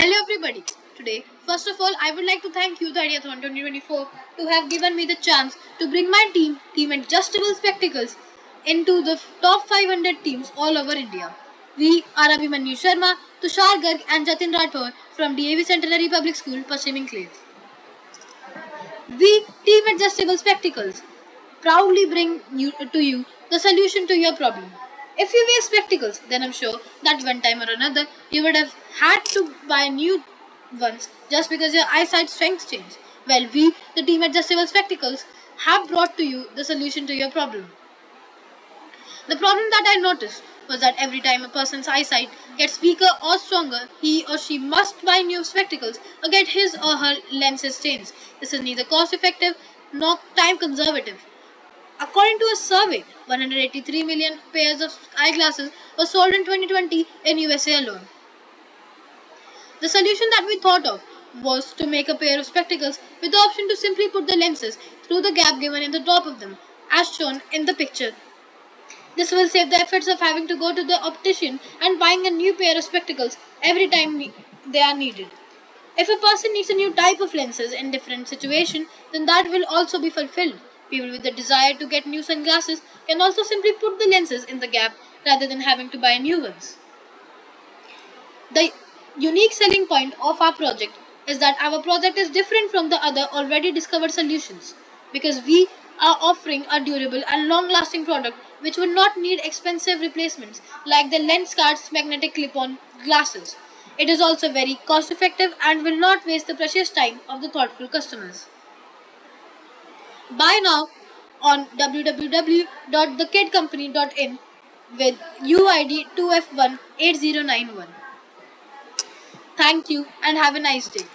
Hello everybody. Today, first of all, I would like to thank you, Youth Ideathon 2024 to have given me the chance to bring my team, Team Adjustable Spectacles, into the top 500 teams all over India. We are Abhimanyu Sharma, Tushar Garg and Jatin Rathore from DAV Centenary Public School, Paschim Enclave. We, Team Adjustable Spectacles, proudly bring you, to you the solution to your problem. If you wear spectacles, then I'm sure that one time or another you would have had to buy new ones just because your eyesight strength changed. Well, we, the team at adjustable spectacles, have brought to you the solution to your problem. The problem that I noticed was that every time a person's eyesight gets weaker or stronger, he or she must buy new spectacles or get his or her lenses changed. This is neither cost effective nor time conservative. According to a survey, 183 million pairs of eyeglasses were sold in 2020 in USA alone. The solution that we thought of was to make a pair of spectacles with the option to simply put the lenses through the gap given in the top of them, as shown in the picture. This will save the efforts of having to go to the optician and buying a new pair of spectacles every time they are needed. If a person needs a new type of lenses in different situation, then that will also be fulfilled. People with the desire to get new sunglasses can also simply put the lenses in the gap rather than having to buy new ones. The unique selling point of our project is that our project is different from the other already discovered solutions because we are offering a durable and long lasting product which would not need expensive replacements like the Lenskart magnetic clip on glasses. It is also very cost effective and will not waste the precious time of the thoughtful customers. Buy now on www.thekidcompany.in with UID 2F18091. Thank you and have a nice day.